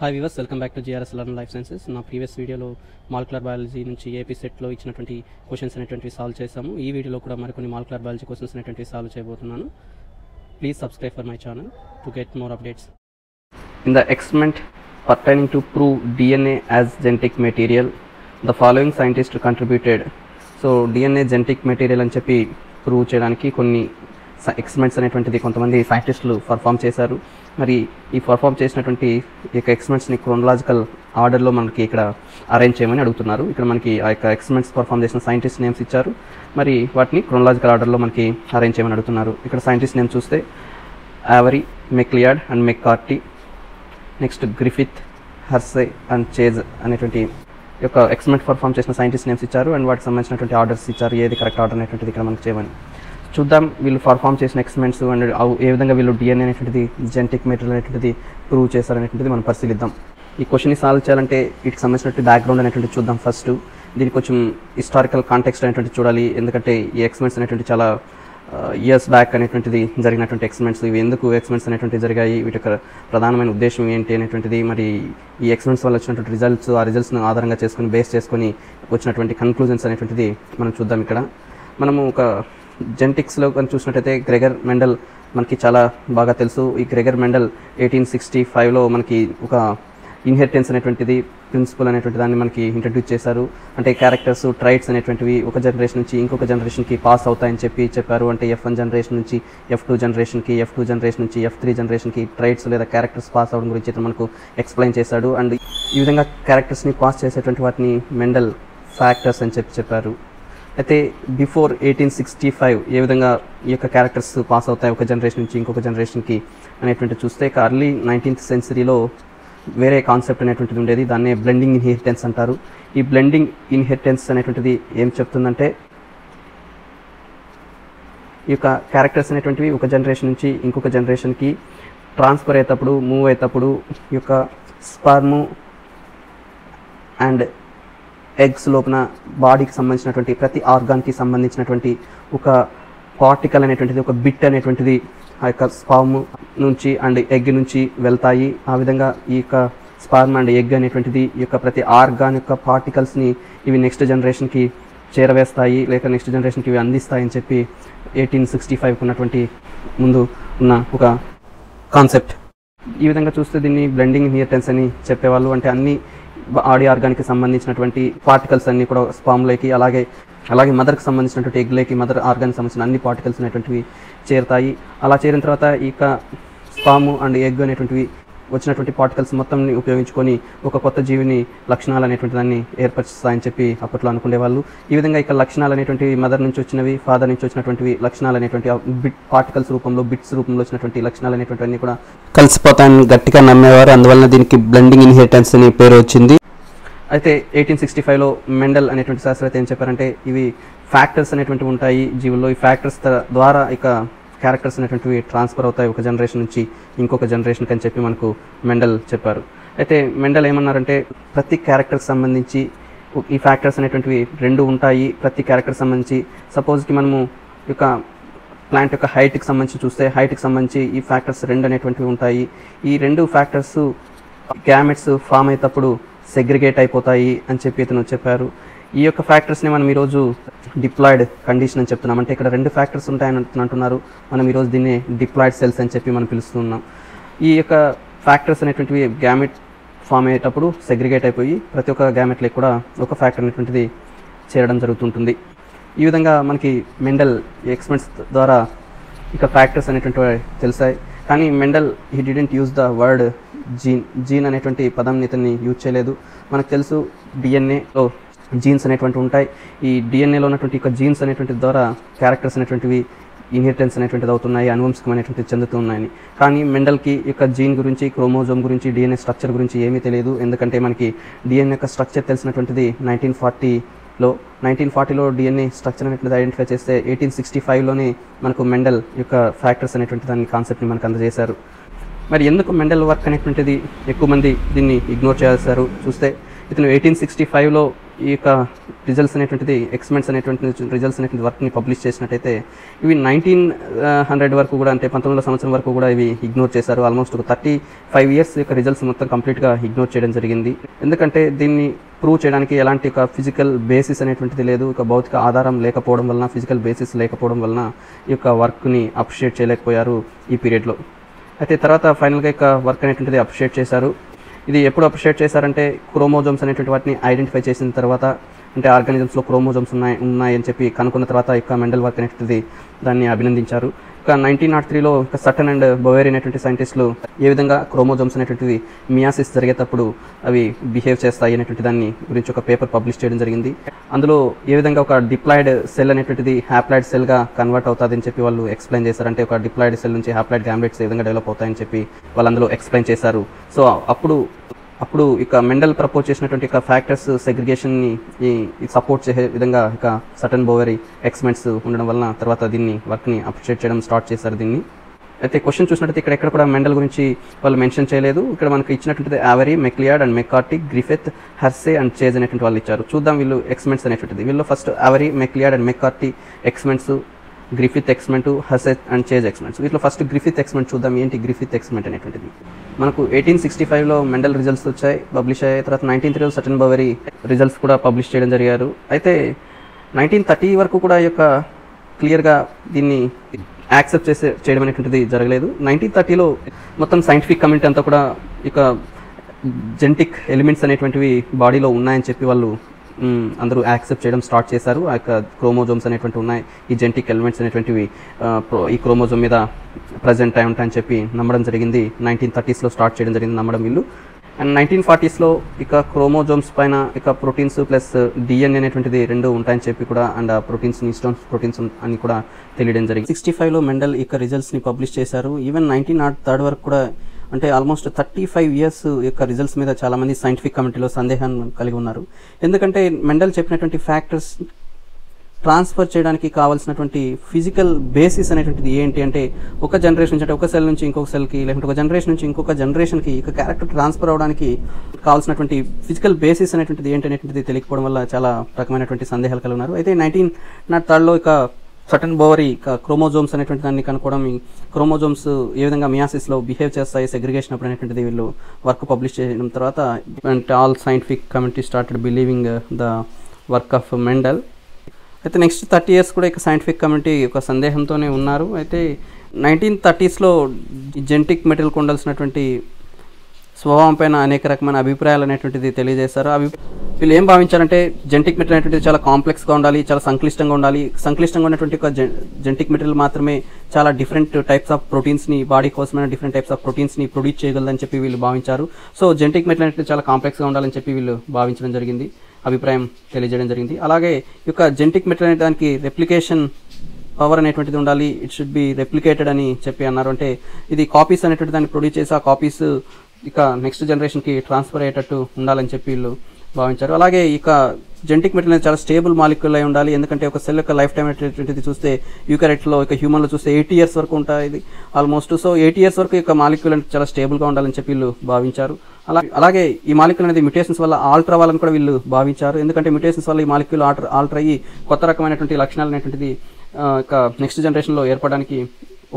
Hi viewers welcome back to GRS learn life sciences నా previous వీడియోలో molecular biology నుంచి AP సెట్లో ఇచ్చినటువంటి క్వశ్చన్స్ అనేటువంటివి సాల్వ్ చేశాము. ఈ వీడియోలో కూడా మరికొన్ని మాలిక్యులర్ బయాలజీ క్వశ్చన్స్ అనేటువంటివి సాల్వ్ చేయబోతున్నాను. Please subscribe for my channel to get more updates in the experiment pertaining to prove DNA as genetic material the following scientist contributed so DNA genetic material అని చెప్పి prove చేయడానికి కొన్ని experiments అనేటువంటిది కొంతమంది సైంటిస్టులు perform చేశారు. మరి ఈ పర్ఫామ్ చేసినటువంటి ఈ యొక్క ఎక్స్పెరిమెంట్స్ని క్రోనలాజికల్ ఆర్డర్లో మనకి ఇక్కడ అరేంజ్ చేయమని అడుగుతున్నారు. ఇక్కడ మనకి ఆ యొక్క ఎక్స్పెరిమెంట్స్ పర్ఫామ్ చేసిన సైంటిస్ట్ నేమ్స్ ఇచ్చారు. మరి వాటిని క్రోనలాజికల్ ఆర్డర్లో మనకి అరేంజ్ చేయమని అడుగుతున్నారు. ఇక్కడ సైంటిస్ట్ నేమ్ చూస్తే Avery MacLeod and McCarty next Griffith Hershey and Chase అనేటువంటి యొక్క ఎక్స్పెరిమెంట్ పర్ఫామ్ చేసిన సైంటిస్ట్ నేమ్స్ ఇచ్చారు. అండ్ వాటికి సంబంధించినటువంటి ఆర్డర్స్ ఇచ్చారు. ఏది కరెక్ట్ ఆర్డర్ అనేటువంటిది ఇక్కడ మనకి చేయమని. చూద్దాం వీళ్ళు పర్ఫామ్ చేసిన ఎక్స్పెరిమెంట్స్ అండ్ ఏ విధంగా వీళ్ళు డిఎన్ఏ అనేటువంటిది జెనెటిక్ మెటీరియల్ అనేటువంటిది ప్రూవ్ చేశారనేటువంటిది మనం పరిశీలిద్దాం. ఈ క్వశ్చన్ని సాల్వ్ చేయాలంటే వీటికి సంబంధించినటువంటి బ్యాక్గ్రౌండ్ అనేటువంటి చూద్దాం ఫస్ట్ దీనికి కొంచెం హిస్టారికల్ కాంటెక్స్ట్ అనేటువంటి చూడాలి. ఎందుకంటే ఈ ఎక్స్పెరిమెంట్స్ అనేటువంటి చాలా uh, ఇయర్స్ బ్యాక్ అనేటువంటిది జరిగినటువంటి ఎక్స్పెరిమెంట్స్ ఇవి ఎందుకు ఎక్స్పెరిమెంట్స్ అనేటువంటివి జరిగాయి? వీటి యొక్క ప్రధానమైన ఉద్దేశం ఏంటి అనేటువంటిది. మరి ఈ ఎక్స్పెరిమెంట్స్ వల్ల వచ్చినటువంటి రిజల్ట్స్ ఆ రిజల్ట్స్ను ఆధారంగా చేసుకుని బేస్ చేసుకొని వచ్చినటువంటి కన్క్లూజన్స్ అనేటువంటిది మనం చూద్దాం ఇక్కడ. మనము ఒక జెనెటిక్స్లో కానీ చూసినట్టయితే గ్రెగర్ మెండల్ మనకి చాలా బాగా తెలుసు. ఈ గ్రెగర్ మెండల్ ఎయిటీన్ సిక్స్టీ ఫైవ్లో మనకి ఒక ఇన్హెరిటెన్స్ అనేటువంటిది ప్రిన్సిపల్ అనేటువంటి దాన్ని మనకి ఇంట్రడ్యూస్ చేశారు. అంటే క్యారెక్టర్స్ ట్రైట్స్ అనేటువంటివి ఒక జనరేషన్ నుంచి ఇంకొక జనరేషన్కి పాస్ అవుతాయని చెప్పి చెప్పారు. అంటే ఎఫ్ వన్ జనరేషన్ నుంచి ఎఫ్ టూ జనరేషన్కి ఎఫ్ టూ జనరేషన్ నుంచి ఎఫ్ త్రీ జనరేషన్కి ట్రైట్స్ లేదా క్యారెక్టర్స్ పాస్ అవడం గురించి ఇతను మనకు ఎక్స్ప్లెయిన్ చేశాడు. అండ్ ఈ విధంగా క్యారెక్టర్స్ని పాస్ చేసేటువంటి వాటిని మెండల్ ఫ్యాక్టర్స్ అని చెప్పి చెప్పారు. అయితే బిఫోర్ ఎయిటీన్ సిక్స్టీ ఫైవ్ ఏ విధంగా ఈ యొక్క క్యారెక్టర్స్ పాస్ అవుతాయి ఒక జనరేషన్ నుంచి ఇంకొక జనరేషన్కి అనేటువంటి చూస్తే ఇక అర్లీ నైన్టీన్త్ సెంచరీలో వేరే కాన్సెప్ట్ అనేటువంటిది ఉండేది దాన్నే బ్లెండింగ్ ఇన్హెరిటెన్స్ అంటారు. ఈ బ్లెండింగ్ ఇన్హెరిటెన్స్ అనేటువంటిది ఏం చెప్తుందంటే ఈ యొక్క క్యారెక్టర్స్ అనేటువంటివి ఒక జనరేషన్ నుంచి ఇంకొక జనరేషన్కి ట్రాన్స్ఫర్ అయ్యేటప్పుడు మూవ్ అయ్యేటప్పుడు ఈ యొక్క స్పర్ము అండ్ ఎగ్స్ లోపల బాడీకి సంబంధించినటువంటి ప్రతి ఆర్గాన్కి సంబంధించినటువంటి ఒక పార్టికల్ అనేటువంటిది ఒక బిట్ అనేటువంటిది ఆ యొక్క స్పామ్ నుంచి అండ్ ఎగ్ నుంచి వెళ్తాయి. ఆ విధంగా ఈ యొక్క స్పార్మ్ అండ్ ఎగ్ అనేటువంటిది ఈ యొక్క ప్రతి ఆర్గాన్ యొక్క పార్టికల్స్ని ఇవి నెక్స్ట్ జనరేషన్కి చేరవేస్తాయి లేక నెక్స్ట్ జనరేషన్కి ఇవి అందిస్తాయని చెప్పి ఎయిటీన్ సిక్స్టీ ఫైవ్ ఉన్నటువంటి ముందు ఉన్న ఒక కాన్సెప్ట్. ఈ విధంగా చూస్తే దీన్ని బ్లెండింగ్ ఇన్హెరిటెన్స్ అని చెప్పేవాళ్ళు. అంటే అన్ని బాడీ ఆర్గాన్కి సంబంధించినటువంటి పార్టికల్స్ అన్ని కూడా స్పామ్లోకి అలాగే అలాగే మదర్కి సంబంధించినటువంటి ఎగ్లోకి మదర్ ఆర్గాన్కి సంబంధించిన అన్ని పార్టికల్స్ అనేటువంటివి చేరుతాయి. అలా చేరిన తర్వాత ఇక స్పాము అండ్ ఎగ్ అనేటువంటివి వచ్చినటువంటి పార్టికల్స్ మొత్తం ఉపయోగించుకొని ఒక కొత్త జీవిని లక్షణాలు అనేటువంటి దాన్ని ఏర్పరుస్తాయని చెప్పి అప్పట్లో అనుకునేవాళ్ళు. ఈ విధంగా ఇక లక్షణాలు అనేటువంటివి మదర్ నుంచి వచ్చినవి ఫాదర్ నుంచి వచ్చినటువంటి లక్షణాలు అనేటువంటి బిట్ పార్టికల్స్ రూపంలో బిట్స్ రూపంలో వచ్చినటువంటి లక్షణాలు అనేటువంటివన్నీ కూడా కలిసిపోతాయని గట్టిగా నమ్మేవారు. అందువలన దీనికి బ్లెండింగ్ ఇన్హెరిటెన్స్ అని పేరు వచ్చింది. అయితే ఎయిటీన్ సిక్స్టీ ఫైవ్లో మెండల్ అనేటువంటి శాస్త్రవేత్త ఏం చెప్పారంటే ఇవి ఫ్యాక్టర్స్ అనేటువంటివి ఉంటాయి జీవుల్లో. ఈ ఫ్యాక్టర్స్ ద్వారా ఇక క్యారెక్టర్స్ అనేటువంటివి ట్రాన్స్ఫర్ అవుతాయి ఒక జనరేషన్ నుంచి ఇంకొక జనరేషన్కి అని చెప్పి మనకు మెండల్ చెప్పారు. అయితే మెండల్ ఏమన్నారంటే ప్రతి క్యారెక్టర్కి సంబంధించి ఈ ఫ్యాక్టర్స్ అనేటువంటివి రెండు ఉంటాయి. ప్రతి క్యారెక్టర్ సంబంధించి సపోజ్కి మనము యొక్క ప్లాంట్ యొక్క హైట్కి సంబంధించి చూస్తే హైట్కి సంబంధించి ఈ ఫ్యాక్టర్స్ రెండు అనేటువంటివి ఉంటాయి. ఈ రెండు ఫ్యాక్టర్స్ గ్యామెట్స్ ఫామ్ అయ్యేటప్పుడు సెగ్రిగేట్ అయిపోతాయి అని చెప్పి ఇతను చెప్పారు. ఈ యొక్క ఫ్యాక్టర్స్ని మనం ఈరోజు డిప్లాయిడ్ కండిషన్ అని చెప్తున్నాం. అంటే ఇక్కడ రెండు ఫ్యాక్టర్స్ ఉంటాయని అంటున్నారు. మనం ఈరోజు దీన్ని డిప్లాయిడ్ సెల్స్ అని చెప్పి మనం పిలుస్తున్నాం. ఈ యొక్క ఫ్యాక్టర్స్ అనేటువంటివి గ్యామెట్ ఫామ్ అయ్యేటప్పుడు సెగ్రిగేట్ అయిపోయి ప్రతి ఒక్క గ్యామెట్లకి కూడా ఒక ఫ్యాక్టర్ అనేటువంటిది చేరడం జరుగుతుంటుంది. ఈ విధంగా మనకి మెండల్ ఎక్స్పెరిమెంట్స్ ద్వారా ఇక ఫ్యాక్టర్స్ అనేటువంటివి తెలిసాయి. కానీ Mendel he didn't use the word gene gene అనేటువంటి పదం ఇతన్ని యూజ్ చేయలేదు. మనకు తెలుసు డిఎన్ఏలో జీన్స్ అనేటువంటి ఉంటాయి. ఈ డిఎన్ఏలో ఉన్నటువంటి ఇక జీన్స్ అనేటువంటి ద్వారా క్యారెక్టర్స్ అనేటువంటివి ఇన్హెరిటెన్స్ అనేటువంటిది అవుతున్నాయి అనువంశికం అనేటువంటిది చెందుతున్నాయని. కానీ మెండల్కి యొక్క జీన్ గురించి క్రోమోజోమ్ గురించి డిఎన్ఏ స్ట్రక్చర్ గురించి ఏమీ తెలియదు. ఎందుకంటే మనకి డిఎన్ఏ యొక్క స్ట్రక్చర్ తెలిసినటువంటిది నైన్టీన్ ఫార్టీ లో నైన్టీన్ ఫార్టీలో డిఎన్ఏ స్ట్రక్చర్ అనేటువంటిది ఐడెంటిఫై చేస్తే ఎయిటీన్ సిక్స్టీ ఫైవ్లోనే మనకు మెండల్ యొక్క ఫ్యాక్టర్స్ అనేటువంటి దాని కాన్సెప్ట్ని మనకు అందజేశారు. మరి ఎందుకు మెండల్ వర్క్ అనేటువంటిది ఎక్కువ మంది దీన్ని ఇగ్నోర్ చేస్తారు చూస్తే ఇతను ఎయిటీన్ సిక్స్టీ ఫైవ్లో ఈ యొక్క రిజల్ట్స్ అనేటువంటిది ఎక్స్మెంట్స్ అనేటువంటి రిజల్ట్స్ అనేటువంటి వర్క్ని పబ్లిష్ చేసినట్టయితే ఇవి నైన్టీన్ హండ్రెడ్ వరకు కూడా అంటే పంతొమ్మిది సంవత్సరం వరకు కూడా ఇవి ఇగ్నోర్ చేశారు. ఆల్మోస్ట్ ఒక థర్టీ ఫైవ్ ఇయర్స్ యొక్క రిజల్ట్స్ మొత్తం కంప్లీట్గా ఇగ్నోర్ చేయడం జరిగింది. ఎందుకంటే దీన్ని ప్రూవ్ చేయడానికి ఎలాంటి ఒక ఫిజికల్ బేసిస్ అనేటువంటిది లేదు. ఒక భౌతిక ఆధారం లేకపోవడం వలన ఫిజికల్ బేసిస్ లేకపోవడం వలన ఈ యొక్క వర్క్ని అప్రిషియేట్ చేయలేకపోయారు ఈ పీరియడ్లో అయితే తర్వాత ఫైనల్గా ఇక వర్క్ అనేటువంటిది అప్రిషియేట్ చేశారు. ఇది ఎప్పుడు అప్రిషియేట్ చేశారంటే క్రోమోజోమ్స్ అనేటువంటి వాటిని ఐడెంటిఫై చేసిన తర్వాత అంటే ఆర్గానిజమ్స్లో క్రోమోజోమ్స్ ఉన్నాయి ఉన్నాయని చెప్పి కనుక్కున్న తర్వాత ఎక్కువ మెండల్ వర్క్ అనేటువంటిది దాన్ని అభినందించారు. ఒక నైన్టీన్ నాట్ త్రీలో ఒక సటన్ అండ్ బవేర్ అనేటువంటి సైంటిస్టులు ఏ విధంగా క్రోమోజోమ్స్ అనేటువంటిది మియాసిస్ జరిగేటప్పుడు అవి బిహేవ్ చేస్తాయి అనేటువంటి దాన్ని గురించి ఒక పేపర్ పబ్లిష్ చేయడం జరిగింది. అందులో ఏ విధంగా ఒక డిప్లాయిడ్ సెల్ అనేటువంటిది హ్యాప్లాయిడ్ సెల్గా కన్వర్ట్ అవుతుంది అని చెప్పి వాళ్ళు ఎక్స్ప్లెయిన్ చేశారు అంటే ఒక డిప్లాయిడ్ సెల్ నుంచి హ్యాప్లాయిడ్ గ్యామ్లెట్స్ ఏ విధంగా డెవలప్ అవుతాయని చెప్పి వాళ్ళు అందులో ఎక్స్ప్లెయిన్ చేశారు. సో అప్పుడు అప్పుడు ఇక మెండల్ ప్రపోజ్ చేసినటువంటి ఇక ఫ్యాక్టర్స్ సెగ్రిగేషన్ని ఈ సపోర్ట్ చేసే విధంగా ఇక సటన్ బోవరీ ఎక్స్మెంట్స్ ఉండడం వలన తర్వాత దీన్ని వర్క్ని అప్రిషియేట్ చేయడం స్టార్ట్ చేశారు దీన్ని. అయితే క్వశ్చన్ చూసినట్టయితే ఇక్కడ ఎక్కడ కూడా మెండల్ గురించి వాళ్ళు మెన్షన్ చేయలేదు. ఇక్కడ మనకి ఇచ్చినటువంటిది Avery MacLeod and McCarty Griffith Hershey and Chase అనేటువంటి వాళ్ళు ఇచ్చారు. చూద్దాం వీళ్ళు ఎక్స్మెంట్స్ అనేటువంటిది. వీళ్ళు first Avery MacLeod and McCarty experiments Griffith experiment హసెత్ and Chase experiment వీటిలో ఫస్ట్ గ్రిఫిత్ ఎక్స్మెంట్ చూద్దాం ఏంటి గ్రిఫిత్ ఎక్స్మెంట్ అనేటువంటిది? మనకు ఎయిటీన్ సిక్స్టీ ఫైవ్లో మెండల్ రిజల్ట్స్ వచ్చాయి పబ్లిష్ అయ్యాయి. తర్వాత నైన్టీన్ త్రీలో సటన్ బవరీ రిజల్ట్స్ కూడా పబ్లిష్ చేయడం జరిగారు. అయితే నైన్టీన్ థర్టీ వరకు కూడా ఈ యొక్క క్లియర్గా దీన్ని యాక్సెప్ట్ చేసే చేయడం అనేటువంటిది జరగలేదు. నైన్టీన్ థర్టీలో మొత్తం సైంటిఫిక్ కమ్యూనిటీ అంతా కూడా ఇక జెనటిక్ ఎలిమెంట్స్ అనేటువంటివి బాడీలో ఉన్నాయని చెప్పి వాళ్ళు అందరూ యాక్సెప్ట్ చేయడం స్టార్ట్ చేశారు. ఆ యొక్క క్రోమోజోమ్స్ అనేటువంటి ఉన్నాయి. ఈ జెంటిక్ ఎలిమెంట్స్ అనేటువంటివి ఈ క్రోమోజోమ్ మీద ప్రజెంట్ అయి ఉంటాయని చెప్పి నమ్మడం జరిగింది. నైన్టీన్ థర్టీస్లో స్టార్ట్ చేయడం జరిగింది నమ్మడం వీళ్ళు. అండ్ నైన్టీన్ ఫార్టీస్లో ఇక క్రోమోజోమ్స్ పైన ఇక ప్రోటీన్స్ ప్లస్ డిఎన్ఏ అనేటువంటిది రెండు ఉంటాయని చెప్పి కూడా అండ్ ఆ ప్రోటీన్స్ ఇన్స్టోన్స్ ప్రోటీన్స్ అని కూడా తెలియడం జరిగింది. సిక్స్టీ ఫైవ్లో మెండల్ ఇక రిజల్ట్స్ని పబ్లిష్ చేశారు. ఈవెన్ నైన్టీన్ నాట్ థర్డ్ వరకు కూడా అంటే ఆల్మోస్ట్ థర్టీ ఫైవ్ ఇయర్స్ యొక్క రిజల్ట్స్ మీద చాలామంది సైంటిఫిక్ కమిటీలో సందేహాన్ని కలిగి ఉన్నారు. ఎందుకంటే మెండల్ చెప్పినటువంటి ఫ్యాక్టర్స్ ట్రాన్స్ఫర్ చేయడానికి కావాల్సినటువంటి ఫిజికల్ బేసిస్ అనేటువంటిది ఏంటి అంటే ఒక జనరేషన్ నుంచి అంటే ఒక సెల్ నుంచి ఇంకొక సెల్కి లేకుంటే ఒక జనరేషన్ నుంచి ఇంకొక జనరేషన్కి ఇక క్యారెక్టర్ ట్రాన్స్ఫర్ అవడానికి కావాల్సినటువంటి ఫిజికల్ బేసిస్ అనేటువంటిది ఏంటి అనేటువంటిది తెలియకపోవడం వల్ల చాలా రకమైనటువంటి సందేహాలు కలిగి ఉన్నారు. అయితే నైన్టీన్ నాట్ థర్డ్లో ఇక సటన్ బోవరీ క్రోమోజోమ్స్ అనేటువంటి దాన్ని కనుక్కోవడం క్రోమోజోమ్స్ ఏ విధంగా మియాసిస్లో బిహేవ్ చేస్తాయి సెగ్రిగేషన్ అప్పుడు అనేటువంటిది వీళ్ళు వర్క్ పబ్లిష్ చేయడం తర్వాత అంటే all scientific committee started believing the work of Mendel. అయితే నెక్స్ట్ థర్టీ ఇయర్స్ కూడా ఇక సైంటిఫిక్ కమిటీ ఒక సందేహంతోనే ఉన్నారు. అయితే నైన్టీన్ థర్టీస్లో జెంటిక్ మెటీరియల్ ఉండాల్సినటువంటి స్వభావం పైన అనేక రకమైన అభిప్రాయాలు అనేటువంటిది తెలియజేశారు. అవి వీళ్ళు ఏం భావించారంటే జెంటిక్ మెటీరియల్ అనేటువంటిది చాలా కాంప్లెక్స్గా ఉండాలి చాలా సంక్లిష్టంగా ఉండాలి. సంక్లిష్టంగా ఉన్నటువంటి ఒక జెంటిక్ మెటీరియల్ మాత్రమే చాలా డిఫరెంట్ టైప్స్ ఆఫ్ ప్రోటీన్స్ని బాడీ కోసమైన డిఫరెంట్ టైప్స్ ఆఫ్ ప్రోటీన్స్ని ప్రొడ్యూస్ చేయగలదని చెప్పి వీళ్ళు భావించారు. సో జెంటిక్ మెటీరియల్ అనేది చాలా కాంప్లెక్స్గా ఉండాలని చెప్పి వీళ్ళు భావించడం జరిగింది. అభిప్రాయం తెలియజేయడం జరిగింది. అలాగే ఈ యొక్క జెంటిక్ మెటీరియల్ అనే దానికి రెప్లికేషన్ పవర్ అనేటువంటిది ఉండాలి. ఇట్ షుడ్ బి రెప్లికేటెడ్ అని చెప్పి అన్నారు. అంటే ఇది కాపీస్ అనేటువంటి దాన్ని ప్రొడ్యూస్ చేసి ఆ కాపీస్ ఇక నెక్స్ట్ జనరేషన్కి ట్రాన్స్ఫర్ అయ్యేటట్టు ఉండాలని చెప్పి వీళ్ళు భావించారు. అలాగే ఇక జెనటిక్ మెటీరియల్ అనేది చాలా స్టేబుల్ మాలిక్యూల్ అయి ఉండాలి. ఎందుకంటే ఒక సెల్ యొక్క లైఫ్ టైం అనేటువంటిది చూస్తే యూకరెట్లో ఇక హ్యూమన్లో చూస్తే ఎయిటీ ఇయర్స్ వరకు ఉంటాయి. ఇది ఆల్మోస్ట్ సో ఎయిటీ ఇయర్స్ వరకు ఇక మాలిక్యూల్ అనేది చాలా స్టేబుల్గా ఉండాలని చెప్పి వీళ్ళు భావించారు. అలా అలాగే ఈ మాలిక్యూల్ అనేది మ్యూటేషన్స్ వల్ల ఆల్టర్ అవ్వాలని కూడా వీళ్ళు భావించారు. ఎందుకంటే మ్యూటేషన్స్ వల్ల ఈ మాలిక్యూల్ ఆల్టర్ ఆల్టర్ అయ్యి కొత్త రకమైనటువంటి లక్షణాలు అనేటువంటిది ఇక నెక్స్ట్ జనరేషన్లో ఏర్పడడానికి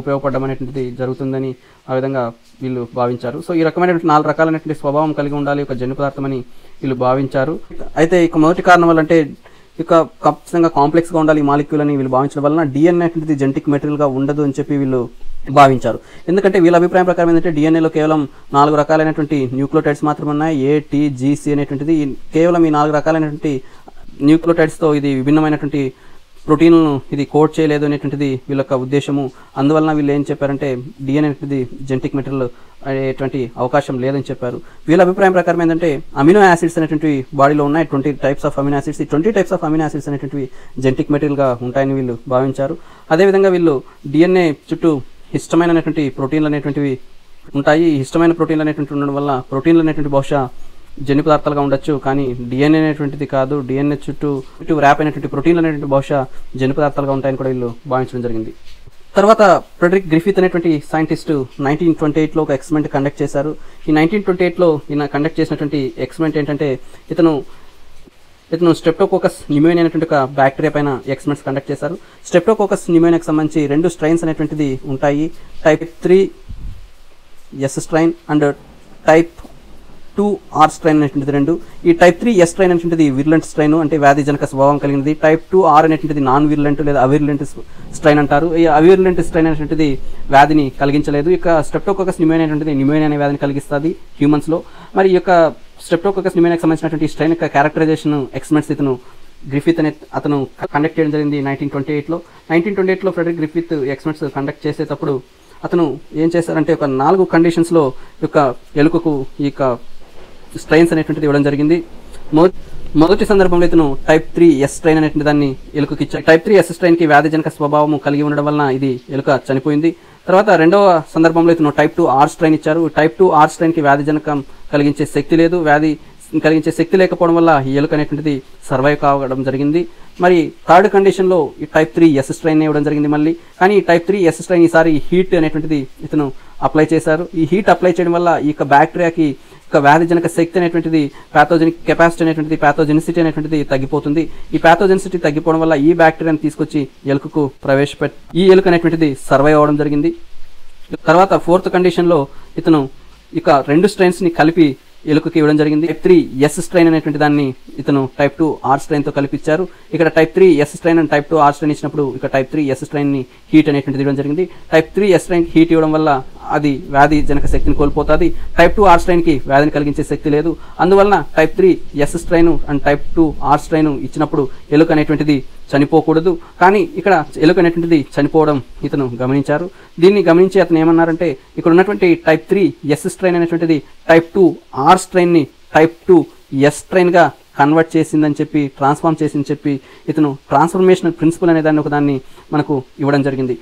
ఉపయోగపడడం అనేటువంటిది జరుగుతుందని ఆ విధంగా వీళ్ళు భావించారు. సో ఈ రకమైనటువంటి నాలుగు రకాలైనటువంటి స్వభావం కలిగి ఉండాలి ఒక జన్యు పదార్థం అని వీళ్ళు భావించారు. అయితే ఇక మొదటి కారణం వల్ల అంటే ఇక ఖచ్చితంగా కాంప్లెక్స్గా ఉండాలి ఈ మాలిక్యూల్ అని వీళ్ళు భావించడం వలన డిఎన్ఏ అనేటువంటిది జెనటిక్ మెటీరియల్గా ఉండదు అని చెప్పి వీళ్ళు భావించారు. ఎందుకంటే వీళ్ళ అభిప్రాయం ప్రకారం ఏంటంటే డిఎన్ఏలో కేవలం నాలుగు రకాలైనటువంటి న్యూక్లియోటైడ్స్ మాత్రమే ఉన్నాయి ఏ టీ జీసీ అనేటువంటిది కేవలం ఈ నాలుగు రకాలైనటువంటి న్యూక్లియోటైడ్స్తో ఇది విభిన్నమైనటువంటి ప్రోటీన్లను ఇది కోడ్ చేయలేదు అనేటువంటిది వీళ్ళ యొక్క ఉద్దేశము. అందువలన వీళ్ళు ఏం చెప్పారంటే డిఎన్ఏ అనేది జెంటిక్ మెటీరియల్ అనేటువంటి అవకాశం లేదని చెప్పారు. వీళ్ళ అభిప్రాయం ప్రకారం ఏంటంటే అమినో యాసిడ్స్ అనేటువంటివి బాడీలో ఉన్నాయి. Twenty types of amino acids. ఈ twenty types of amino acids అనేటువంటివి జెనటిక్ మెటీరియల్గా ఉంటాయని వీళ్ళు భావించారు. అదేవిధంగా వీళ్ళు డిఎన్ఏ చుట్టూ ఇష్టమైనటువంటి ప్రోటీన్లు అనేటువంటివి ఉంటాయి. ఈ ఇష్టమైన ప్రోటీన్లు అనేటువంటి ఉండడం వల్ల ప్రోటీన్లు అనేటువంటి బహుశా జన్యు పదార్థాలుగా ఉండొచ్చు కానీ డిఎన్ఏ అనేటువంటిది కాదు. డిఎన్ఏ చుట్టూ చుట్టూ ర్యాప్ అయినటువంటి ప్రోటీన్లు అనేటువంటి బహుశా జన్యు పదార్థాలుగా ఉంటాయని కూడా వీళ్ళు భావించడం జరిగింది. తర్వాత ఫ్రెడరిక్ గ్రిఫిత్ అనేటువంటి సైంటిస్ట్ నైన్టీన్ ట్వంటీ ఎయిట్లో ఒక ఎక్స్పెరిమెంట్ కండక్ట్ చేశారు. ఈ నైన్టీన్ ట్వంటీ ఎయిట్లో ఈయన కండక్ట్ చేసినటువంటి ఎక్స్పెరిమెంట్ ఏంటంటే ఇతను ఇతను స్టెప్టోకోకస్ న్యూమోనియా అనేటువంటి ఒక బ్యాక్టీరియా పైన ఎక్స్పెరిమెంట్స్ కండక్ట్ చేశారు. స్టెప్టోకోకస్ న్యూమోనియాకి సంబంధించి రెండు స్ట్రైన్స్ అనేటువంటిది ఉంటాయి. Type three S strain and type two R strain అనేటువంటిది రెండు. ఈ టైప్ త్రీ ఎస్ స్ట్రైన్ అనేటువంటిది విర్లెంట్ స్ట్రైన్ అంటే వ్యాధి జనక స్వభావం కలిగినది. టైప్ టూ ఆర్ అనేటువంటిది నాన్ విర్లెంట్ లేదా అవిర్లెంట్ స్ట్రైన్ అంటారు. ఈ అవిర్లెంట్ స్ట్రైన్ అనేటువంటిది వ్యాధిని కలిగించలేదు. ఇక స్టెప్టోకోకస్ న్యూమోనియా అనేటువంటిది న్యూమోనియా అనే వ్యాధిని కలిగిస్తుంది హ్యూమన్స్లో మరి ఈ యొక్క స్టెప్టోకోకస్ న్యూమోనియాకి సంబంధించినటువంటి స్ట్రైన్ యొక్క క్యారెక్టరైజేషన్ ఎక్స్పెరిమెంట్స్ ఇతను గ్రిఫిత్ అనే అతను కండక్ట్ చేయడం జరిగింది నైన్టీన్ ట్వంటీ ఎయిట్లో నైన్టీన్ ట్వంటీ ఎయిట్లో ఫ్రెడరిక్ గ్రిఫిత్ ఎక్స్పెరిమెంట్స్ కండక్ట్ చేసేటప్పుడు అతను ఏం చేశారంటే ఒక నాలుగు కండిషన్స్లో ఈ యొక్క ఎలుకకు ఈ యొక్క స్ట్రైన్స్ అనేటువంటిది ఇవ్వడం జరిగింది. మొ- మొదటి సందర్భంలో ఇతను టైప్ త్రీ ఎస్ స్ట్రైన్ అనేటువంటి దాన్ని ఎలుకకి ఇచ్చారు టైప్ త్రీ ఎస్ స్ట్రైన్కి వ్యాధిజనక స్వభావం కలిగి ఉండడం వలన ఇది ఎలుక చనిపోయింది. తర్వాత రెండవ సందర్భంలో ఇతను టైప్ టూ ఆర్ స్ట్రైన్ ఇచ్చారు. టైప్ టూ ఆర్ స్ట్రైన్కి వ్యాధిజనకం కలిగించే శక్తి లేదు. వ్యాధి కలిగించే శక్తి లేకపోవడం వల్ల ఈ ఎలుక అనేటువంటిది సర్వైవ్ కావడం జరిగింది. మరి థర్డ్ కండిషన్లో ఈ టైప్ త్రీ ఎస్ స్ట్రైన్ ఇవ్వడం జరిగింది మళ్ళీ. కానీ టైప్ త్రీ ఎస్ స్ట్రైన్ ఈసారి హీట్ అనేటువంటిది ఇతను అప్లై చేశారు. ఈ హీట్ అప్లై చేయడం వల్ల ఈ యొక్క బ్యాక్టీరియాకి యొక్క వ్యాధిజనక శక్తి అనేటువంటిది ప్యాథోజెనిక్ కెపాసిటీ అనేటువంటిది ప్యాథోజెనిసిటీ అనేటువంటిది తగ్గిపోతుంది. ఈ ప్యాథోజెనిసిటీ తగ్గిపోవడం వల్ల ఈ బ్యాక్టీరియాని తీసుకొచ్చి ఎలుకకు ప్రవేశపెట్టి ఈ ఎలుక అనేటువంటిది సర్వైవ్ అవ్వడం జరిగింది. తర్వాత ఫోర్త్ కండిషన్లో ఇతను ఇక రెండు స్ట్రెయిన్స్ని కలిపి ఎలుకకి ఇవ్వడం జరిగింది. టైప్ త్రీ ఎస్ స్ట్రైన్ అనేటువంటి దాన్ని ఇతను టైప్ టూ ఆర్ స్ట్రైన్తో తో కలిపిచ్చారు. ఇక్కడ type three S strain and type two R strain ఇచ్చినప్పుడు ఇక్కడ టైప్ త్రీ ఎస్ స్ట్రెయిన్ని హీట్ అనేటువంటిది ఇవ్వడం జరిగింది. Type three S strain heat ఇవ్వడం వల్ల అది వ్యాధి జనక శక్తిని కోల్పోతుంది. టైప్ టూ ఆర్ స్ట్రైన్కి వ్యాధిని కలిగించే శక్తి లేదు. అందువలన type three S strain and type two R strain ఇచ్చినప్పుడు ఎలుక అనేటువంటిది చనిపోకూడదు. కానీ ఇక్కడ ఎలుక అనేటువంటిది చనిపోవడం ఇతను గమనించారు. దీన్ని గమనించి అతను ఏమన్నారంటే ఇక్కడ ఉన్నటువంటి టైప్ త్రీ ఎస్ స్ట్రైన్ అనేటువంటిది టైప్ టూ ఆర్ స్ట్రైన్ని టైప్ టూ ఎస్ ట్రైన్గా కన్వర్ట్ చేసిందని చెప్పి ట్రాన్స్ఫార్మ్ చేసిందని చెప్పి ఇతను ట్రాన్స్ఫర్మేషన్ ప్రిన్సిపల్ అనే దాన్ని ఒక దాన్ని మనకు ఇవ్వడం జరిగింది.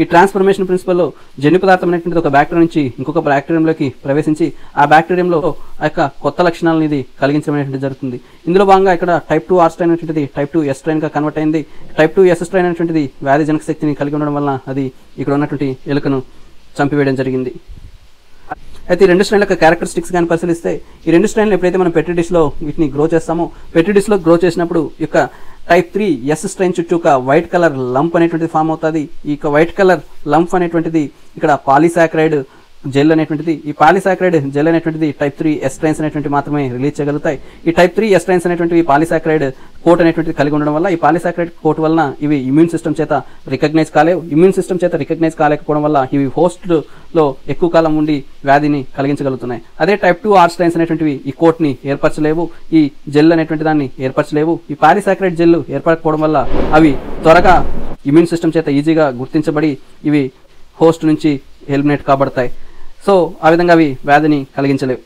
ఈ ట్రాన్స్ఫర్మేషన్ ప్రిన్సిపల్లో జన్యు పదార్థం అనేటువంటిది ఒక బ్యాక్టీరియా నుంచి ఇంకొక బ్యాక్టీరియంలోకి ప్రవేశించి ఆ బ్యాక్టీరియంలో ఆ యొక్క కొత్త లక్షణాలను ఇది కలిగించడం అనేటువంటిది జరుగుతుంది. ఇందులో భాగంగా ఇక్కడ టైప్ టూ ఆర్ స్ట్రైన్ అనేటువంటిది టైప్ టూ ఎస్ స్ట్రైన్గా కన్వర్ట్ అయింది. టైప్ టూ ఎస్ స్ట్రైన్ అనేటువంటిది వ్యాధి జనక శక్తిని కలిగి ఉండడం వలన అది ఇక్కడ ఉన్నటువంటి ఎలుకను చంపివేయడం జరిగింది. అయితే ఈ రెండు స్ట్రైన్ల యొక్క క్యారెక్టరిస్టిక్స్ కానీ పరిశీలిస్తే ఈ రెండు స్ట్రైన్లు ఎప్పుడైతే మనం పెట్రిడిష్లో వీటిని గ్రో చేస్తామో పెట్రిడిష్లో గ్రో చేసినప్పుడు ఈ యొక్క టైప్ త్రీ ఎస్ స్ట్రెయిన్ చుట్టూ ఒక వైట్ కలర్ లంప్ అనేటువంటిది ఫామ్ అవుతుంది. ఈ యొక్క వైట్ కలర్ లంప్ అనేటువంటిది ఇక్కడ పాలిసాక్రైడ్ జెల్ అనేటువంటిది ఈ పాలిసాక్రైడ్ జెల్ అనేటువంటిది టైప్ త్రీ ఎస్ట్రైన్స్ అనేటువంటి మాత్రమే రిలీజ్ చేయగలుగుతాయి. ఈ టైప్ త్రీ ఎస్ట్రైన్స్ అనేటువంటివి పాలిసాక్రైడ్ కోట్ అనేటువంటిది కలిగి ఉండడం వల్ల ఈ పాలిసాక్రైడ్ కోట్ వలన ఇవి ఇమ్యూన్ సిస్టమ్ చేత రికగ్నైజ్ కాలేవు. ఇమ్యూన్ సిస్టమ్ చేత రికగ్నైజ్ కాలేకపోవడం వల్ల ఇవి హోస్ట్లో ఎక్కువ కాలం ఉండి వ్యాధిని కలిగించగలుగుతున్నాయి. అదే టైప్ టూ ఆర్ స్ట్రైన్స్ అనేటువంటివి ఈ కోట్ని ఏర్పరచలేవు. ఈ జెల్ అనేటువంటి దాన్ని ఏర్పరచలేవు. ఈ పాలిసాక్రైడ్ జెల్ ఏర్పడకపోవడం వల్ల అవి త్వరగా ఇమ్యూన్ సిస్టమ్ చేత ఈజీగా గుర్తించబడి ఇవి హోస్ట్ నుంచి ఎలిమినేట్ కాబడతాయి. సో ఆ విధంగా అవి వ్యాధిని కలిగించలేవు.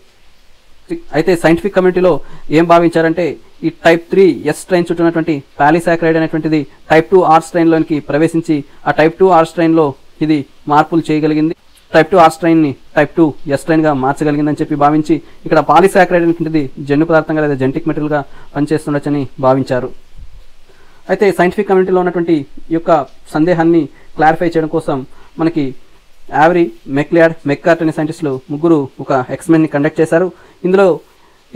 అయితే సైంటిఫిక్ కమ్యూనిటీలో ఏం భావించారంటే ఈ టైప్ త్రీ ఎస్ స్ట్రైన్ చుట్టూ ఉన్నటువంటి పాలిసాక్రైడ్ అనేటువంటిది టైప్ టూ ఆర్ స్ట్రైన్లోనికి ప్రవేశించి ఆ టైప్ టూ ఆర్ స్ట్రైన్లో ఇది మార్పులు చేయగలిగింది. టైప్ టూ ఆర్ స్ట్రైన్ని టైప్ టూ ఎస్ స్ట్రైన్గా మార్చగలిగిందని చెప్పి భావించి ఇక్కడ పాలిసాక్రైడ్ అనేటువంటిది జన్యు పదార్థంగా లేదా జెంటిక్ మెటీరియల్గా పనిచేస్తుండొచ్చని భావించారు. అయితే సైంటిఫిక్ కమ్యూనిటీలో ఉన్నటువంటి ఈ యొక్క సందేహాన్ని క్లారిఫై చేయడం కోసం మనకి యావరీ మెక్లియాడ్ మెక్కార్ట్ అనే సైంటిస్టులు ముగ్గురు ఒక ఎక్స్మెన్ని ని కండక్ట్ చేశారు. ఇందులో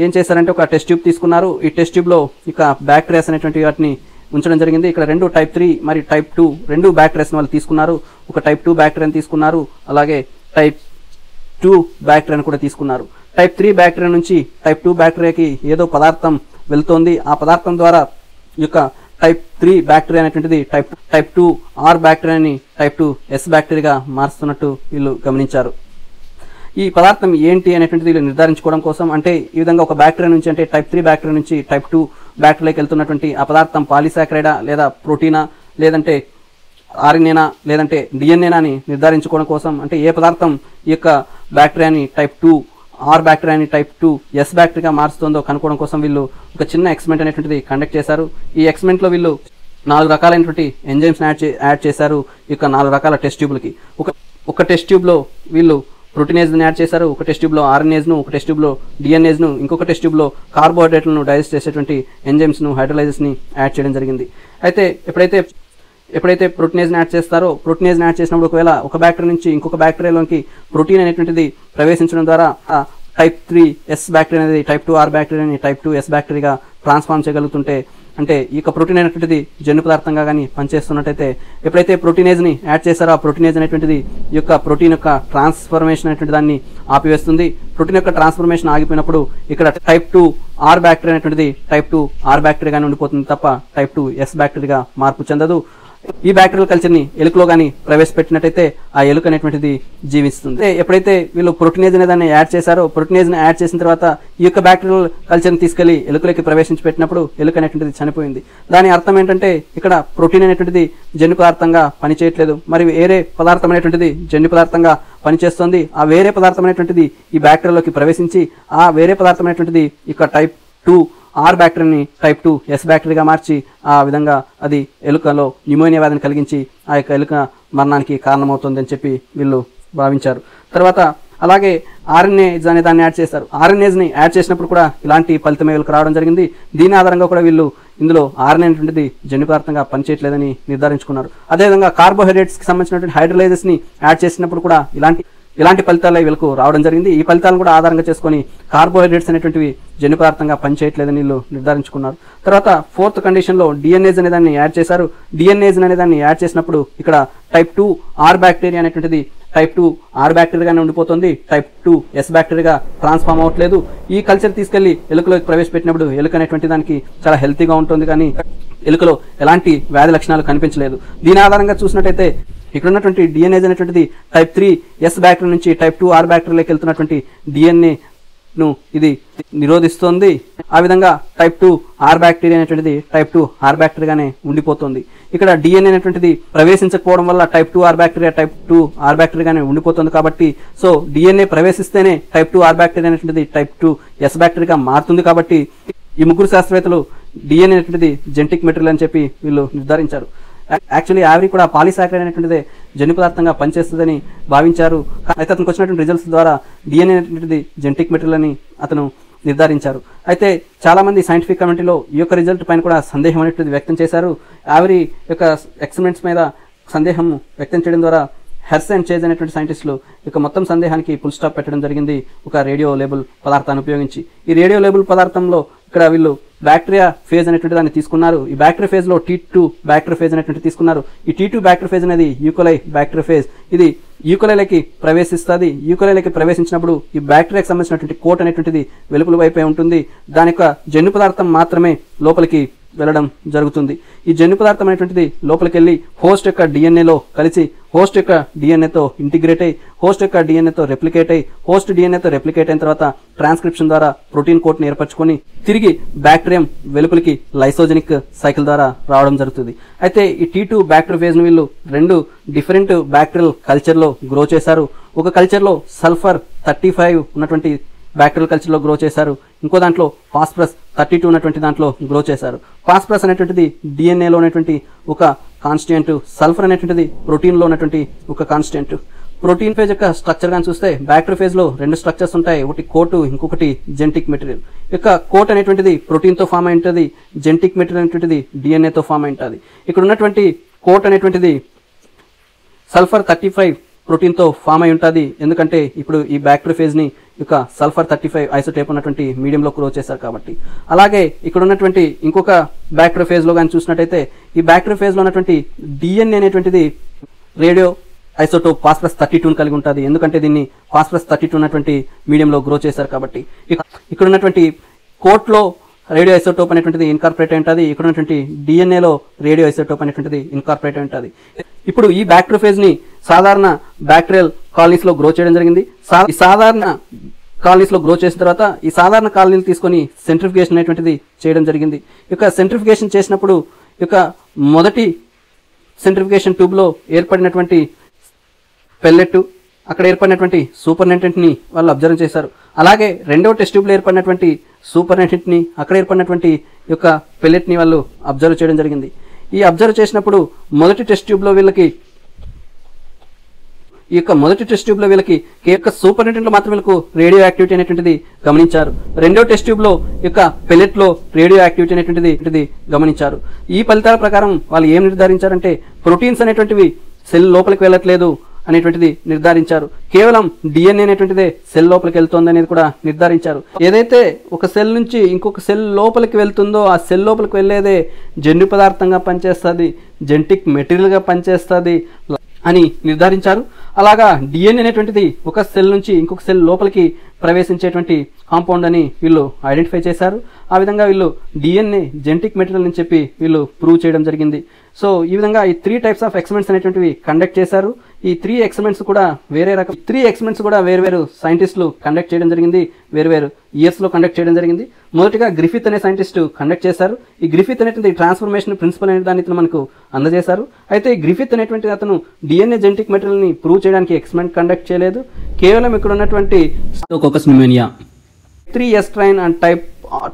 ఏం చేశారంటే ఒక టెస్ట్ ట్యూబ్ తీసుకున్నారు. ఈ టెస్ట్ ట్యూబ్లో ఇక బ్యాక్టీరియాస్ అనేటువంటి వాటిని ఉంచడం జరిగింది. ఇక్కడ రెండు టైప్ త్రీ మరి టైప్ టూ రెండు బ్యాక్టీరియాస్ని వాళ్ళు తీసుకున్నారు. ఒక టైప్ టూ బ్యాక్టీరియాని తీసుకున్నారు. అలాగే టైప్ టూ బ్యాక్టీరియాని కూడా తీసుకున్నారు. టైప్ త్రీ బ్యాక్టీరియా నుంచి టైప్ టూ బ్యాక్టీరియాకి ఏదో పదార్థం వెళ్తోంది. ఆ పదార్థం ద్వారా ఈ యొక్క టైప్ త్రీ బ్యాక్టీరియా అనేటువంటిది టైప్ టైప్ టూ ఆర్ బ్యాక్టీరియాని టైప్ టూ ఎస్ బ్యాక్టీరియాగా మారుస్తున్నట్టు వీళ్ళు గమనించారు. ఈ పదార్థం ఏంటి అనేటువంటిది వీళ్ళు నిర్ధారించుకోవడం కోసం అంటే ఈ విధంగా ఒక బ్యాక్టీరియా నుంచి అంటే టైప్ త్రీ బ్యాక్టీరియా నుంచి టైప్ టూ బ్యాక్టీరియాకి వెళ్తున్నటువంటి ఆ పదార్థం పాలిసాక్రైడా లేదా ప్రోటీనా లేదంటే ఆర్ఎన్ఏనా లేదంటే డిఎన్ఏనా అని నిర్ధారించుకోవడం కోసం అంటే ఏ పదార్థం ఈ యొక్క బ్యాక్టీరియాని టైప్ టూ ఆర్ బ్యాక్టీరియాని టైప్ టూ ఎస్ బ్యాక్టీరియా మారుస్తుందో కనుక్కోవడం కోసం వీళ్ళు ఒక చిన్న ఎక్స్మెంట్ అనేటువంటిది కండక్ట్ చేశారు. ఈ ఎక్స్మెంట్లో వీళ్ళు నాలుగు రకాలైనటువంటి ఎంజైమ్స్ యాడ్ యాడ్ చేశారు ఈ యొక్క నాలుగు రకాల టెస్ట్ ట్యూబ్లకి ఒక ఒక టెస్ట్ ట్యూబ్లో వీళ్ళు ప్రోటీనేజ్ని యాడ్ చేశారు ఒక టెస్ట్ ట్యూబ్లో ఆర్ఎన్ఏజ్ను ను ఒక టెస్ట్ ట్యూబ్లో డిఎన్ఏజ్ను ఇంకొక టెస్ట్ ట్యూబ్లో కార్బోహైడ్రేట్లను డైజెస్ట్ చేసేటువంటి ఎంజైమ్స్ను హైడ్రలైజెస్ని యాడ్ చేయడం జరిగింది. అయితే ఎప్పుడైతే ఎప్పుడైతే ప్రోటీనేజ్ని యాడ్ చేస్తారో ప్రోటీనేజ్ని యాడ్ చేసినప్పుడు ఒకవేళ ఒక బ్యాక్టీరియా నుంచి ఇంకొక బ్యాక్టీరియాలోకి ప్రోటీన్ అనేటువంటిది ప్రవేశించడం ద్వారా టైప్ త్రీ ఎస్ బ్యాక్టీరియా అనేది టైప్ టూ ఆర్ బ్యాక్టీరియాని టైప్ టూ ఎస్ బ్యాక్టీరియాగా ట్రాన్స్ఫార్మ్ చేయగలుగుతుంటే అంటే ఈ యొక్క ప్రోటీన్ అనేటువంటిది జన్యు పదార్థంగా కానీ పనిచేస్తున్నట్టయితే ఎప్పుడైతే ప్రోటీనేజ్ని యాడ్ చేస్తారో ఆ ప్రోటీనేజ్ అనేటువంటిది ఈ యొక్క ప్రోటీన్ యొక్క ట్రాన్స్ఫర్మేషన్ అనేటువంటి దాన్ని ఆపివేస్తుంది. ప్రోటీన్ యొక్క ట్రాన్స్ఫర్మేషన్ ఆగిపోయినప్పుడు ఇక్కడ టైప్ టూ ఆర్ బ్యాక్టీరియా అనేటువంటిది టైప్ టూ ఆర్ బ్యాక్టీరియాగానే ఉండిపోతుంది తప్ప టైప్ టూ ఎస్ బ్యాక్టీరియాగా మార్పు చెందదు. ఈ బ్యాక్టీరియల్ కల్చర్ని ఎలుకలో కానీ ప్రవేశపెట్టినట్టయితే ఆ ఎలుక అనేటువంటిది జీవిస్తుంది. అయితే ఎప్పుడైతే వీళ్ళు ప్రోటీనేజ్ అనే దాన్ని యాడ్ చేశారో ప్రోటీనేజ్ని యాడ్ చేసిన తర్వాత ఈ యొక్క బ్యాక్టీరియల్ కల్చర్ని తీసుకెళ్ళి ఎలుకలకి ప్రవేశించి పెట్టినప్పుడు ఎలుక అనేటువంటిది చనిపోయింది. దాని అర్థం ఏంటంటే ఇక్కడ ప్రోటీన్ అనేటువంటిది జన్యు పదార్థంగా పనిచేయట్లేదు. మరి వేరే పదార్థం అనేటువంటిది జన్యు పదార్థంగా పనిచేస్తుంది. ఆ వేరే పదార్థం అనేటువంటిది ఈ బ్యాక్టీరియాలోకి ప్రవేశించి ఆ వేరే పదార్థం అనేటువంటిది ఇక టైప్ టూ ఆర్ బ్యాక్టీరియాని టైప్ టూ ఎస్ బ్యాక్టీరియాగా మార్చి ఆ విధంగా అది ఎలుకలో న్యూమోనియా వ్యాధిని కలిగించి ఆ యొక్క ఎలుక మరణానికి కారణమవుతుందని చెప్పి వీళ్ళు భావించారు. తర్వాత అలాగే ఆర్ఎన్ఏజ్ అనే దాన్ని యాడ్ చేస్తారు. ఆర్ఎన్ఏజ్ని యాడ్ చేసినప్పుడు కూడా ఇలాంటి ఫలితమే వీళ్ళకి రావడం జరిగింది. దీని ఆధారంగా కూడా వీళ్ళు ఇందులో ఆర్ఎన్ఏ అనేటువంటిది జన్యు పదార్థంగా పనిచేయట్లేదని నిర్ధారించుకున్నారు. అదేవిధంగా కార్బోహైడ్రేట్స్కి సంబంధించినటువంటి హైడ్రలైజెస్ని యాడ్ చేసినప్పుడు కూడా ఇలాంటి ఇలాంటి ఫలితాలే వీళ్ళకు రావడం జరిగింది. ఈ ఫలితాలను కూడా ఆధారంగా చేసుకొని కార్బోహైడ్రేట్స్ అనేటువంటివి జన్యు పదార్థంగా పనిచేయట్లేదని వీళ్ళు నిర్ధారించుకున్నారు. తర్వాత ఫోర్త్ కండిషన్లో డిఎన్ఏజ్ అనే దాన్ని యాడ్ చేశారు. డిఎన్ఏజ్ అనే దాన్ని యాడ్ చేసినప్పుడు ఇక్కడ టైప్ టూ ఆర్ బ్యాక్టీరియా అనేటువంటిది టైప్ టూ ఆర్ బ్యాక్టీరియాగానే ఉండిపోతుంది. టైప్ టూ ఎస్ బ్యాక్టీరియాగా ట్రాన్స్ఫార్మ్ అవ్వట్లేదు. ఈ కల్చర్ తీసుకెళ్ళి ఎలుకలోకి ప్రవేశపెట్టినప్పుడు ఎలుక అనేటువంటి దానికి చాలా హెల్తీగా ఉంటుంది కానీ ఎలుకలో ఎలాంటి వ్యాధి లక్షణాలు కనిపించలేదు. దీని ఆధారంగా చూసినట్టయితే ఇక్కడ ఉన్నటువంటి డిఎన్ఏ అనేటువంటిది టైప్ త్రీ ఎస్ బ్యాక్టీరియా నుంచి టైప్ టూ ఆర్ బ్యాక్టీరియాలోకి వెళ్తున్నటువంటి డిఎన్ఏ ను ఇది నిరోధిస్తుంది. ఆ విధంగా టైప్ టూ ఆర్ బ్యాక్టీరియా అనేటువంటిది టైప్ టూ ఆర్ బ్యాక్టీరియాగానే ఉండిపోతుంది. ఇక్కడ డిఎన్ఏ అనేటువంటిది ప్రవేశించకపోవడం వల్ల type two R bacteria type two R బ్యాక్టీరియాగానే ఉండిపోతుంది కాబట్టి సో డిఎన్ఏ ప్రవేశిస్తేనే టైప్ టూ ఆర్ బ్యాక్టీరియా అనేటువంటిది టైప్ టూ ఎస్ బ్యాక్టీరియాగా మారుతుంది కాబట్టి ఈ ముగ్గురు శాస్త్రవేత్తలు డిఎన్ఏ అనేటువంటిది జెంటిక్ మెటీరియల్ అని చెప్పి వీళ్ళు నిర్ధారించారు. యాక్చువల్లీ యావరీ కూడా పాలిసాకరైడ్ అనేటువంటిది జన్యు పదార్థంగా పనిచేస్తుందని భావించారు. అయితే అతనికి వచ్చినటువంటి రిజల్ట్స్ ద్వారా డిఎన్ఏ అనేటువంటిది జెనెటిక్ మెటీరియల్ అని అతను నిర్ధారించారు. అయితే చాలామంది సైంటిఫిక్ కమిటీలో ఈ యొక్క రిజల్ట్ పైన కూడా సందేహం అనేటువంటిది వ్యక్తం చేశారు. యావరీ యొక్క ఎక్స్పెరిమెంట్స్ మీద సందేహం వ్యక్తం చేయడం ద్వారా హెర్స్ అండ్ చేజ్ అనేటువంటి సైంటిస్టులు ఇక మొత్తం సందేహానికి ఫుల్ స్టాప్ పెట్టడం జరిగింది. ఒక రేడియో లేబుల్ పదార్థాన్ని ఉపయోగించి. ఈ రేడియో లేబుల్ పదార్థంలో ఇక్కడ వీళ్ళు బ్యాక్టీరియా ఫేజ్ అనేటువంటి దాన్ని తీసుకున్నారు. ఈ బ్యాక్టీరియా ఫేజ్లో టీ టూ బ్యాక్టీరియా ఫేజ్ అనేటువంటి తీసుకున్నారు. ఈ టీ టూ బ్యాక్టీరియా ఫేజ్ అనేది యూకోలై బ్యాక్టీరియా ఫేజ్. ఇది యూకోలైలకి ప్రవేశిస్తుంది. యూకోలైలకి ప్రవేశించినప్పుడు ఈ బ్యాక్టీరియాకి సంబంధించినటువంటి కోట్ అనేటువంటిది వెలుపుల వైపే ఉంటుంది. దాని యొక్క జన్యు పదార్థం మాత్రమే లోపలికి వెళ్ళడం జరుగుతుంది. ఈ జన్యు పదార్థం అనేటువంటిది లోపలికి వెళ్ళి హోస్ట్ యొక్క డిఎన్ఏలో కలిసి హోస్ట్ యొక్క డిఎన్ఏతో ఇంటిగ్రేట్ అయ్యి హోస్ట్ యొక్క డిఎన్ఏతో రెప్లికేట్ అయ్యి హోస్ట్ డిఎన్ఏతో రెప్లికేట్ అయిన తర్వాత ట్రాన్స్క్రిప్షన్ ద్వారా ప్రోటీన్ కోట్ని ఏర్పరచుకొని తిరిగి బ్యాక్టీరియం వెలుపలికి లైసోజెనిక్ సైకిల్ ద్వారా రావడం జరుగుతుంది. అయితే ఈ టీ టూ బ్యాక్టీరియోఫేజ్ను వీళ్ళు రెండు డిఫరెంట్ బ్యాక్టీరియల్ కల్చర్లో గ్రో చేశారు. ఒక కల్చర్లో సల్ఫర్ థర్టీ ఫైవ్ ఉన్నటువంటి బ్యాక్టీరియల్ కల్చర్లో గ్రో చేశారు. ఇంకో దాంట్లో ఫాస్ఫరస్ థర్టీ టూ ఉన్నటువంటి దాంట్లో గ్రో చేశారు. ఫాస్ఫరస్ అనేటువంటిది డిఎన్ఏలో ఉన్నటువంటి ఒక కాన్స్టిట్యూంట్ సల్ఫర్ అనేటువంటిది ప్రోటీన్లో ఉన్నటువంటి ఒక కాన్స్టిట్యూంట్ ప్రోటీన్ ఫేజ్ యొక్క స్ట్రక్చర్ కానీ చూస్తే బ్యాక్టీరియా ఫేజ్లో రెండు స్ట్రక్చర్స్ ఉంటాయి. ఒకటి కోటు ఇంకొకటి జెంటిక్ మెటీరియల్. యొక్క కోట్ అనేటువంటిది ప్రోటీన్తో ఫామ్ అయి ఉంటుంది జెంటిక్ మెటీరియల్ అనేటువంటిది డిఎన్ఏతో ఫామ్ అయి ఉంటుంది ఇక్కడ ఉన్నటువంటి కోట్ అనేటువంటిది సల్ఫర్ థర్టీ ఫైవ్ ప్రోటీన్తో ఫామ్ అయి ఉంటుంది. ఎందుకంటే ఇప్పుడు ఈ బ్యాక్టీరియా ఫేజ్ని యొక్క సల్ఫర్ థర్టీ ఫైవ్ ఐసోటేప్ ఉన్నటువంటి మీడియంలో గ్రో చేశారు కాబట్టి. అలాగే ఇక్కడ ఉన్నటువంటి ఇంకొక బ్యాక్టీరియా ఫేజ్లో కానీ చూసినట్టయితే ఈ బ్యాక్టీరియా ఫేజ్లో ఉన్నటువంటి డిఎన్ఏ అనేటువంటిది రేడియో ఐసోటోప్ ఫాస్ఫరస్ థర్టీ టూని కలిగి ఉంటుంది. ఎందుకంటే దీన్ని ఫాస్ఫరస్ థర్టీ టూ ఉన్నటువంటి మీడియంలో గ్రో చేశారు కాబట్టి. ఇక్కడ ఉన్నటువంటి కోట్లో రేడియో ఐసోటోప్ అనేటువంటిది ఇన్కార్పొరేట్ ఉంటుంది. ఇక్కడ ఉన్నటువంటి డిఎన్ఏలో రేడియో ఐసోటోప్ అనేటువంటిది ఇన్కార్పొరేట్ ఉంటుంది. ఇప్పుడు ఈ బ్యాక్టీరియోఫేజ్ని సాధారణ బ్యాక్టీరియల్ కాలనీస్లో గ్రో చేయడం జరిగింది. సా- ఈ సాధారణ కాలనీస్లో గ్రో చేసిన తర్వాత ఈ సాధారణ కాలనీలు తీసుకొని సెంట్రిఫికేషన్ అనేటువంటిది చేయడం జరిగింది. ఈ యొక్క సెంట్రిఫికేషన్ చేసినప్పుడు ఇక యొక్క మొదటి సెంట్రిఫికేషన్ ట్యూబ్లో ఏర్పడినటువంటి పెల్లెట్ అక్కడ ఏర్పడినటువంటి సూపర్ని వాళ్ళు అబ్జర్వ్ చేశారు. అలాగే రెండవ టెస్ట్ ట్యూబ్లో ఏర్పడినటువంటి సూపర్ని అక్కడ ఏర్పడినటువంటి యొక్క పెలెట్ని వాళ్ళు అబ్జర్వ్ చేయడం జరిగింది. ఈ అబ్జర్వ్ చేసినప్పుడు మొదటి టెస్ట్ ట్యూబ్లో వీళ్ళకి ఈ యొక్క మొదటి టెస్ట్ ట్యూబ్లో వీళ్ళకి ఈ యొక్క సూపర్లో మాత్రం వీళ్ళకు రేడియో యాక్టివిటీ అనేటువంటిది గమనించారు. రెండో టెస్ట్ ట్యూబ్లో యొక్క పెలెట్లో రేడియో యాక్టివిటీ అనేటువంటిది అనేటువంటిది గమనించారు. ఈ ఫలితాల ప్రకారం వాళ్ళు ఏం నిర్ధారించారంటే ప్రోటీన్స్ అనేటువంటివి సెల్ లోపలికి వెళ్ళట్లేదు అనేటువంటిది నిర్ధారించారు. కేవలం డిఎన్ఏ అనేటువంటిదే సెల్ లోపలికి వెళ్తుంది అనేది కూడా నిర్ధారించారు. ఏదైతే ఒక సెల్ నుంచి ఇంకొక సెల్ లోపలికి వెళ్తుందో ఆ సెల్ లోపలికి వెళ్ళేదే జన్యు పదార్థంగా పనిచేస్తుంది జెంటిక్ మెటీరియల్గా పనిచేస్తుంది అని నిర్ధారించారు. అలాగా డిఎన్ఏ అనేటువంటిది ఒక సెల్ నుంచి ఇంకొక సెల్ లోపలికి ప్రవేశించేటువంటి కాంపౌండ్ అని వీళ్ళు ఐడెంటిఫై చేశారు. ఆ విధంగా వీళ్ళు డిఎన్ఏ జెనటిక్ మెటీరియల్ అని చెప్పి వీళ్ళు ప్రూవ్ చేయడం జరిగింది. సో ఈ విధంగా ఈ త్రీ టైప్స్ ఆఫ్ ఎక్స్పెరిమెంట్స్ అనేటువంటివి కండక్ట్ చేశారు. ఈ త్రీ ఎక్స్పెరిమెంట్స్ కూడా వేరే రకం త్రీ ఎక్స్పెరిమెంట్స్ కూడా వేరు వేరు సైంటిస్టులు కండక్ట్ చేయడం జరిగింది. వేరు వేరు ఇయర్స్లో కండక్ట్ చేయడం జరిగింది. మొదటిగా గ్రిఫిత్ అనే సైంటిస్ట్ కండక్ట్ చేశారు. ఈ గ్రిఫిత్ అనేటువంటి ట్రాన్స్ఫర్మేషన్ ప్రిన్సిపల్ అనే దాన్ని ఇతను మనకు అందజేశారు. అయితే ఈ గ్రిఫిత్ అనేటువంటి అతను డిఎన్ఏ జెనటిక్ మెటీరియల్ని ప్రూవ్ చేయడానికి ఎక్స్పెరిమెంట్ కండక్ట్ చేయలేదు. కేవలం ఇక్కడ ఉన్నటువంటి pneumonia three S strain and type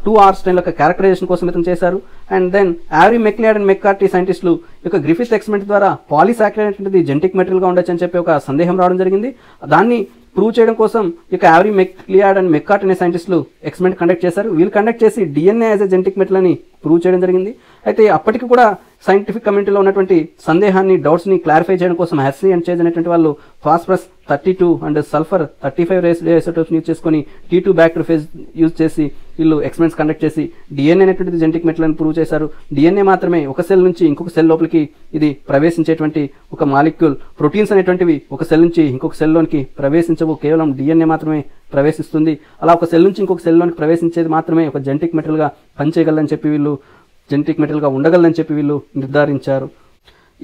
two R strain యొక్క క్యారెక్టరైజేషన్ కోసం ఇతను చేశారు. And then Avery MacLeod and McCarty సైంటిస్టులు యొక్క గ్రిఫిత్ ఎక్స్పెరిమెంట్ ద్వారా పాలిసాక్రైడ్ అనేటువంటిది జెనటిక్ మెటీరియల్గా ఉండొచ్చు అని చెప్పి ఒక సందేహం రావడం జరిగింది. దాన్ని ప్రూవ్ చేయడం కోసం ఇక యావరీ మెక్లియాడ్ అండ్ మెక్కార్ట్ అనే సైంటిస్టులు ఎక్స్పెరిమెంట్ కండక్ట్ చేశారు. వీళ్ళు కండక్ట్ చేసి DNA as a genetic material అని ప్రూవ్ చేయడం జరిగింది. అయితే అప్పటికి కూడా సైంటిఫిక్ కమ్యూనిటీలో ఉన్నటువంటి సందేహాన్ని డౌట్స్ని క్లారిఫై చేయడం కోసం హెస్సీ అండ్ చేజ్ అనేటువంటి వాళ్ళు phosphorus thirty two and sulphur thirty five rays isotopes use చేసుకొని T two bacteriophage use చేసి వీళ్ళు ఎక్స్పెరిమెంట్స్ కండక్ట్ చేసి డిఎన్ఏ అనేటువంటిది జెంటిక్ మెటీరియల్ ప్రూవ్ చేశారు. డిఎన్ఏ మాత్రమే ఒక సెల్ నుంచి ఇంకొక సెల్ లోపలికి ఇది ప్రవేశించేటువంటి ఒక మాలిక్యూల్ ప్రోటీన్స్ అనేటువంటివి ఒక సెల్ నుంచి ఇంకొక సెల్లోనికి ప్రవేశించవు. కేవలం డిఎన్ఏ మాత్రమే ప్రవేశిస్తుంది. అలా ఒక సెల్ నుంచి ఇంకొక సెల్లోనికి ప్రవేశించేది మాత్రమే ఒక జెంటిక్ మెటీరియల్గా పనిచేయగలని చెప్పి వీళ్ళు జెనటిక్ మెటీరియల్గా ఉండగలదని చెప్పి వీళ్ళు నిర్ధారించారు.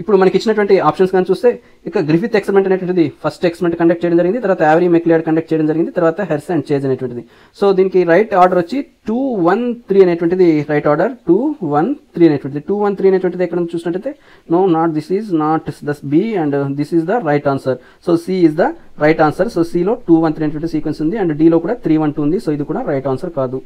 ఇప్పుడు మనకి ఇచ్చినటువంటి ఆప్షన్స్ కానీ చూస్తే ఇక గ్రిఫిత్ ఎక్స్పెరిమెంట్ అనేటువంటిది ఫస్ట్ ఎక్స్పెరిమెంట్ కండక్ట్ చేయడం జరిగింది తర్వాత యావరీ మెక్లియాడ్ కండక్ట్ చేయడం జరిగింది తర్వాత హెర్స్ అండ్ చేజ్ అనేటువంటిది. సో దీనికి రైట్ ఆర్డర్ వచ్చి టూ వన్ త్రీ అనేటువంటిది right order two one three అనేటువంటిది. టూ వన్ త్రీ అనేటువంటిది ఎక్కడ చూసినట్టయితే no not this is not thus B and this is the right answer so C is the right answer so సిలో two one three అనేటువంటి sequence ఉంది and డిలో కూడా three one two ఉంది. So ఇది కూడా రైట్ ఆన్సర్ కాదు.